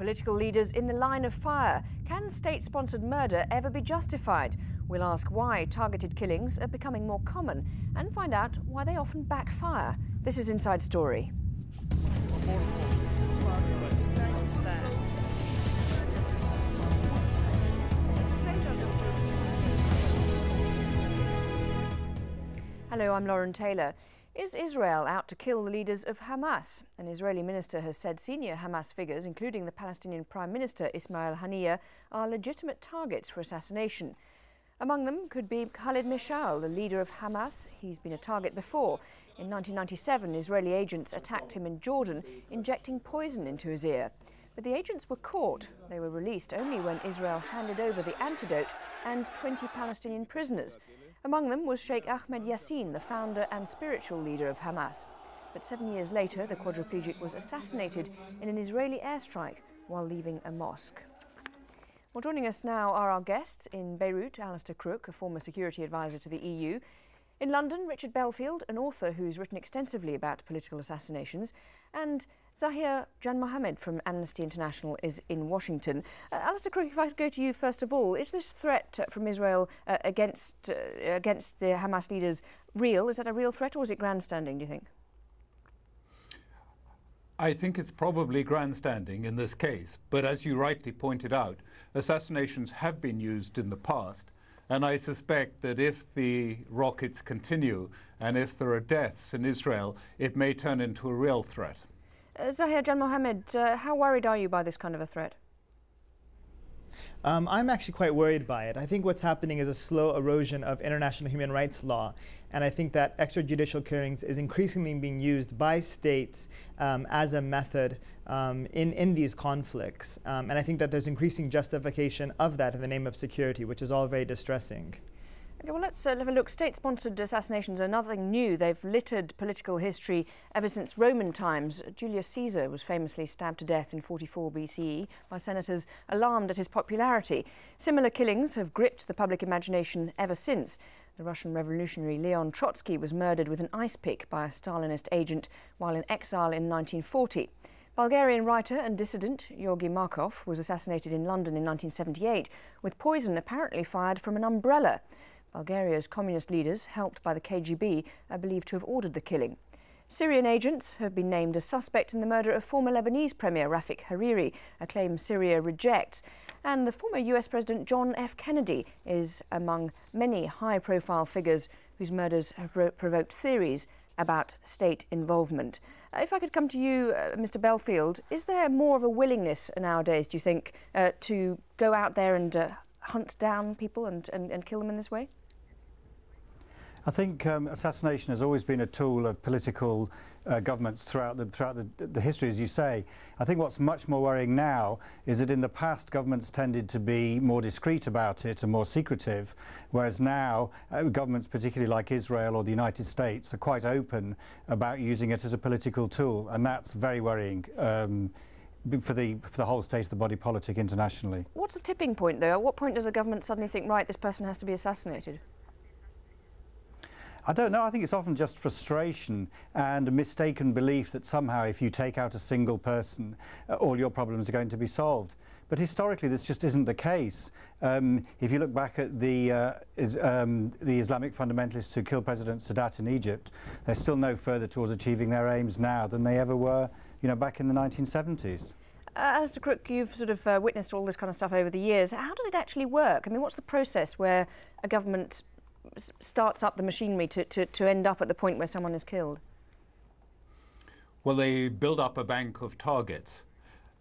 Political leaders in the line of fire. Can state sponsored murder ever be justified? We'll ask why targeted killings are becoming more common and find out why they often backfire. This is Inside Story. Hello, I'm Lauren Taylor. Is Israel out to kill the leaders of Hamas? An Israeli minister has said senior Hamas figures, including the Palestinian Prime Minister Ismail Haniyeh, are legitimate targets for assassination. Among them could be Khalid Mishaal, the leader of Hamas. He's been a target before. In 1997, Israeli agents attacked him in Jordan, injecting poison into his ear. But the agents were caught. They were released only when Israel handed over the antidote and 20 Palestinian prisoners. Among them was Sheikh Ahmed Yassin, the founder and spiritual leader of Hamas. But seven years later, the quadriplegic was assassinated in an Israeli airstrike while leaving a mosque. Well, joining us now are our guests in Beirut, Alastair Crooke, a former security advisor to the EU. In London, Richard Belfield, an author who's written extensively about political assassinations. And Zahir Janmohamed from Amnesty International is in Washington. Uh, Alastair Crooke, if I could go to you first of all, is this threat from Israel uh, against, uh, against the Hamas leaders real? Is that a real threat or is it grandstanding, do you think? I think it's probably grandstanding in this case, but as you rightly pointed out, assassinations have been used in the past, and I suspect that if the rockets continue and if there are deaths in Israel, it may turn into a real threat. Uh, Zahir Janmohamed, uh, how worried are you by this kind of a threat? Um, I'm actually quite worried by it. I think what's happening is a slow erosion of international human rights law. And I think that extrajudicial killings is increasingly being used by states um, as a method um, in, in these conflicts. Um, and I think that there's increasing justification of that in the name of security, which is all very distressing. Okay, well, let's uh, have a look. State sponsored assassinations are nothing new. They've littered political history ever since Roman times. Julius Caesar was famously stabbed to death in 44 BCE by senators alarmed at his popularity. Similar killings have gripped the public imagination ever since. The Russian revolutionary Leon Trotsky was murdered with an ice pick by a Stalinist agent while in exile in 1940. Bulgarian writer and dissident Georgi Markov was assassinated in London in 1978 with poison apparently fired from an umbrella. Bulgaria's communist leaders, helped by the KGB, are believed to have ordered the killing. Syrian agents have been named as suspect in the murder of former Lebanese Premier Rafik Hariri, a claim Syria rejects. And the former US President John F. Kennedy is among many high profile figures whose murders have provoked theories about state involvement. Uh, if I could come to you, uh, Mr. Belfield, is there more of a willingness nowadays, do you think, uh, to go out there and uh, hunt down people and, and, and kill them in this way? I think um, assassination has always been a tool of political uh, governments throughout, the, throughout the, the, history, as you say. I think what's much more worrying now is that in the past governments tended to be more discreet about it and more secretive, whereas now uh, governments, particularly like Israel or the United States, are quite open about using it as a political tool, and that's very worrying. Um, for the for the whole state of the body politic internationally. What's the tipping point, though? At what point does a government suddenly think, right, this person has to be assassinated? I don't know. I think it's often just frustration and a mistaken belief that somehow if you take out a single person, uh, all your problems are going to be solved. But historically, this just isn't the case. Um, if you look back at the, uh, is, um, the Islamic fundamentalists who killed President Sadat in Egypt, they're still no further towards achieving their aims now than they ever were you know, back in the 1970s. Uh, Alastair Crooke, you've sort of uh, witnessed all this kind of stuff over the years. How does it actually work? I mean, what's the process where a government starts up the machinery to, to, to end up at the point where someone is killed? Well, they build up a bank of targets.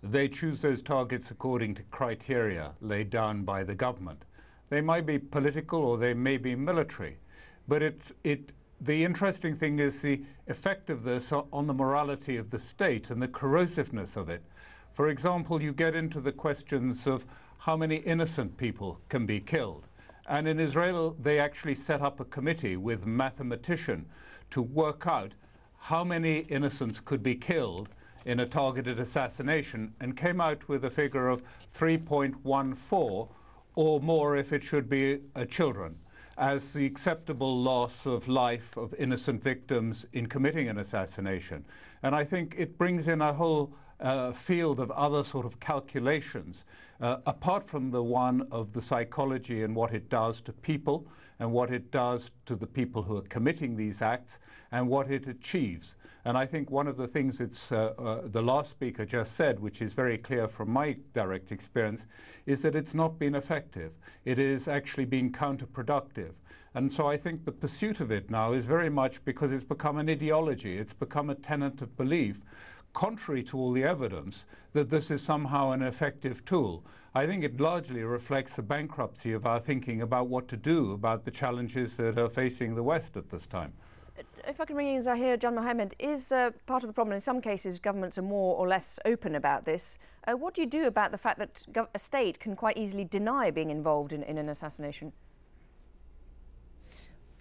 They choose those targets according to criteria laid down by the government. They might be political or they may be military, but it, it, the interesting thing is the effect of this on the morality of the state and the corrosiveness of it. For example, you get into the questions of how many innocent people can be killed. And in Israel, they actually set up a committee with mathematician to work out how many innocents could be killed in a targeted assassination and came out with a figure of 3.14 or more if it should be children as the acceptable loss of life of innocent victims in committing an assassination. And I think it brings in a whole uh, field of other sort of calculations, uh, apart from the one of the psychology and what it does to people and what it does to the people who are committing these acts and what it achieves. And I think one of the things it's, uh, uh, the last speaker just said, which is very clear from my direct experience, is that it's not been effective. It is actually been counterproductive. And so I think the pursuit of it now is very much because it's become an ideology, it's become a tenet of belief, contrary to all the evidence that this is somehow an effective tool. I think it largely reflects the bankruptcy of our thinking about what to do about the challenges that are facing the West at this time. If I can bring in Zahir Janmohamed, is uh, part of the problem in some cases governments are more or less open about this. Uh, what do you do about the fact that a state can quite easily deny being involved in, in an assassination?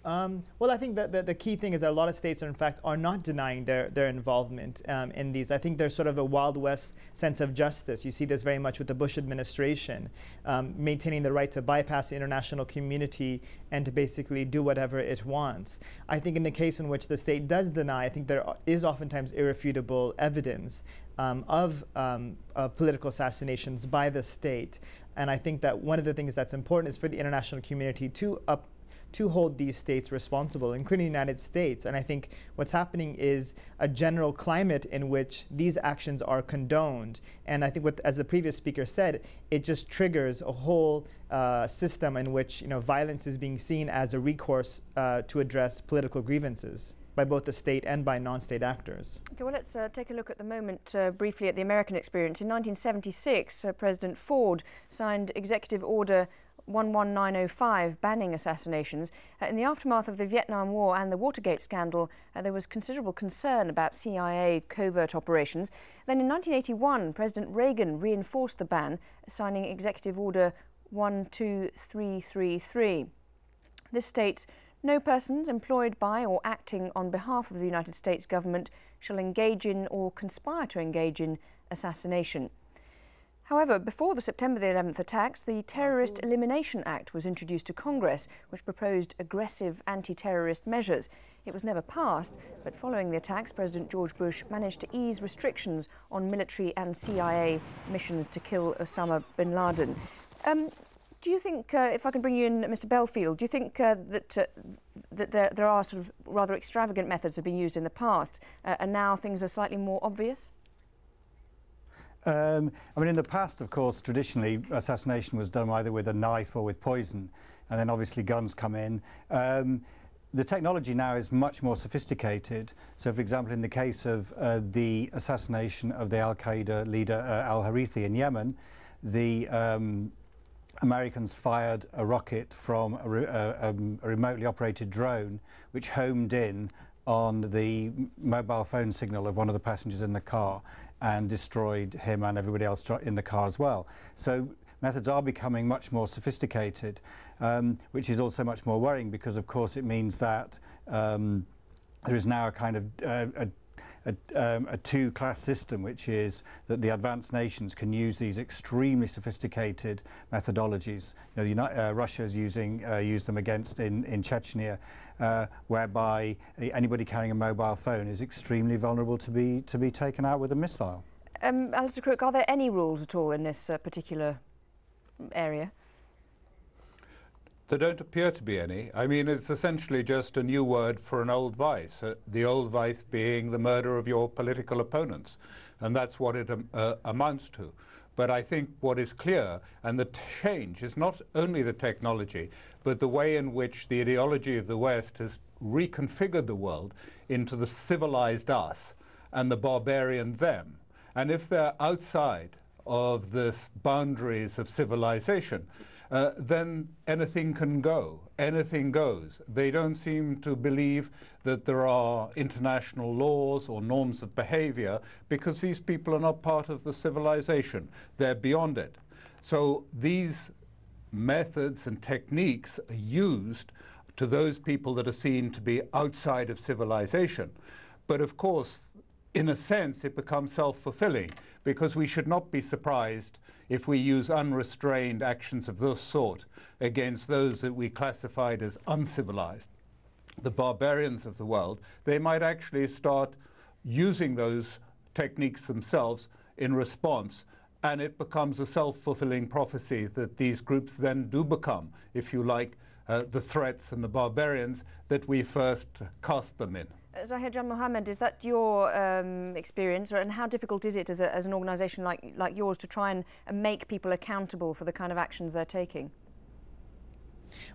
Um, well, I think that the, key thing is that a lot of states, are, in fact, are not denying their, their involvement um, in these. I think there's sort of a Wild West sense of justice. You see this very much with the Bush administration, um, maintaining the right to bypass the international community and to basically do whatever it wants. I think in the case in which the state does deny, I think there is oftentimes irrefutable evidence um, of, um, of political assassinations by the state. And I think that one of the things that's important is for the international community to up to hold these states responsible, including the United States. And I think what's happening is a general climate in which these actions are condoned. And I think, what, as the previous speaker said, it just triggers a whole uh, system in which you know, violence is being seen as a recourse uh, to address political grievances by both the state and by non-state actors. Okay, well, let's uh, take a look at the moment uh, briefly at the American experience. In 1976, uh, President Ford signed Executive Order 11905 banning assassinations. Uh, in the aftermath of the Vietnam War and the Watergate scandal, uh, there was considerable concern about CIA covert operations. Then in 1981, President Reagan reinforced the ban, signing Executive Order 12333. This states no persons employed by or acting on behalf of the United States government shall engage in or conspire to engage in assassination. However, before the September the 11th attacks, the Terrorist Elimination Act was introduced to Congress, which proposed aggressive anti-terrorist measures. It was never passed, but following the attacks, President George Bush managed to ease restrictions on military and CIA missions to kill Osama bin Laden. Um, do you think, uh, if I can bring you in, Mr. Belfield, do you think uh, that, uh, that there, there, are sort of rather extravagant methods that have been used in the past, uh, and now things are slightly more obvious? Um, I mean, in the past, of course, traditionally, assassination was done either with a knife or with poison, and then obviously guns come in. Um, the technology now is much more sophisticated. So, for example, in the case of uh, the assassination of the Al Qaeda leader uh, Al Harithi in Yemen, the um, Americans fired a rocket from a, re uh, um, a remotely operated drone, which homed in on the mobile phone signal of one of the passengers in the car and destroyed him and everybody else in the car as well. So methods are becoming much more sophisticated, um, which is also much more worrying because, of course, it means that um, there is now a kind of uh, a, a, um, a two-class system, which is that the advanced nations can use these extremely sophisticated methodologies. You know, uh, Russia is using uh, used them against in in Chechnya, uh, whereby anybody carrying a mobile phone is extremely vulnerable to be to be taken out with a missile. Um, Alastair Crooke, are there any rules at all in this uh, particular area? There don't appear to be any. I mean, it's essentially just a new word for an old vice, uh, the old vice being the murder of your political opponents. And that's what it um, uh, amounts to. But I think what is clear, and the change is not only the technology, but the way in which the ideology of the West has reconfigured the world into the civilized us and the barbarian them. And if they're outside of this boundaries of civilization, uh, then anything can go. Anything goes. They don't seem to believe that there are international laws or norms of behavior because these people are not part of the civilization. They're beyond it. So these methods and techniques are used to those people that are seen to be outside of civilization. But of course, in a sense, it becomes self-fulfilling because we should not be surprised if we use unrestrained actions of this sort against those that we classified as uncivilized, the barbarians of the world, they might actually start using those techniques themselves in response. And it becomes a self fulfilling prophecy that these groups then do become, if you like, uh, the threats and the barbarians that we first cast them in. Uh, Zahir Janmohamed, is that your um, experience, and how difficult is it as, a, as an organisation like, like yours to try and make people accountable for the kind of actions they're taking?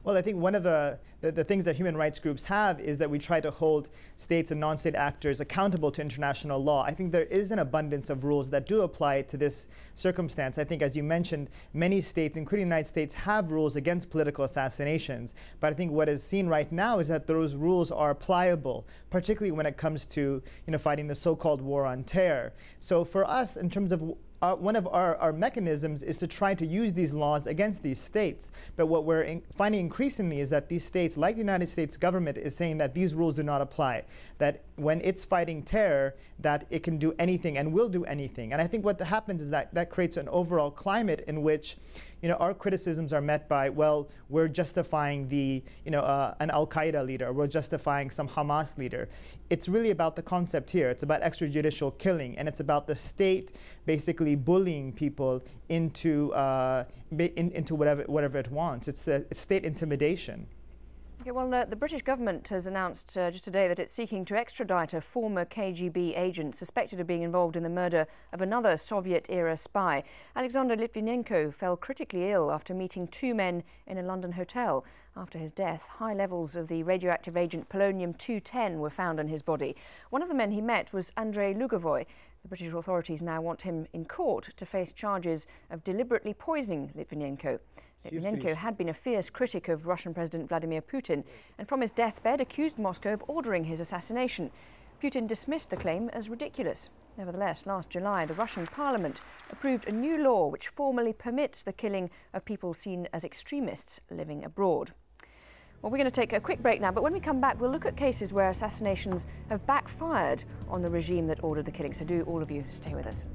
Well, I think one of the, the, the, things that human rights groups have is that we try to hold states and non state actors accountable to international law. I think there is an abundance of rules that do apply to this circumstance. I think, as you mentioned, many states, including the United States, have rules against political assassinations. But I think what is seen right now is that those rules are pliable, particularly when it comes to you know, fighting the so called war on terror. So, for us, in terms of uh, one of our, our mechanisms is to try to use these laws against these states. But what we're in finding increasingly is that these states, like the United States government, is saying that these rules do not apply. That when it's fighting terror, that it can do anything and will do anything. And I think what happens is that that creates an overall climate in which you know, our criticisms are met by, well, we're justifying the, you know, uh, an Al Qaeda leader, we're justifying some Hamas leader. It's really about the concept here. It's about extrajudicial killing, and it's about the state basically bullying people into uh, in, into whatever whatever it wants. It's the state intimidation. Okay, well, uh, the British government has announced uh, just today that it's seeking to extradite a former KGB agent suspected of being involved in the murder of another Soviet-era spy. Alexander Litvinenko fell critically ill after meeting two men in a London hotel. After his death, high levels of the radioactive agent polonium-210 were found in his body. One of the men he met was Andrei Lugovoy. The British authorities now want him in court to face charges of deliberately poisoning Litvinenko. Litvinenko had been a fierce critic of Russian President Vladimir Putin and from his deathbed accused Moscow of ordering his assassination. Putin dismissed the claim as ridiculous. Nevertheless, last July, the Russian parliament approved a new law which formally permits the killing of people seen as extremists living abroad. Well, we're going to take a quick break now, but when we come back, we'll look at cases where assassinations have backfired on the regime that ordered the killing. So do all of you stay with us.